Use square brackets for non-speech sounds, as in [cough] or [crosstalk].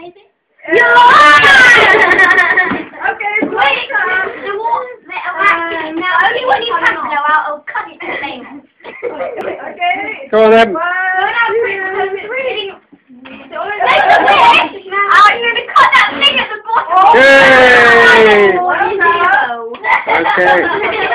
Yeah. okay, Wait, wait. the water's Um, Now, only when you have blow out, I'll cut it to things. Okay. Go on then. One, two, three. Are going oh, to cut that thing at the bottom? [laughs] Okay. [laughs]